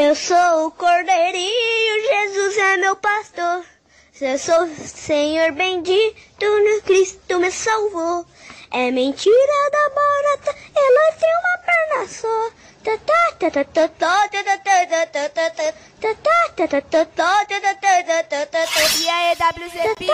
Eu sou o cordeirinho, Jesus é meu pastor. Eu sou o Senhor bendito, no Cristo me salvou. É mentira da barata, ela tem uma perna só. E aí, WZP?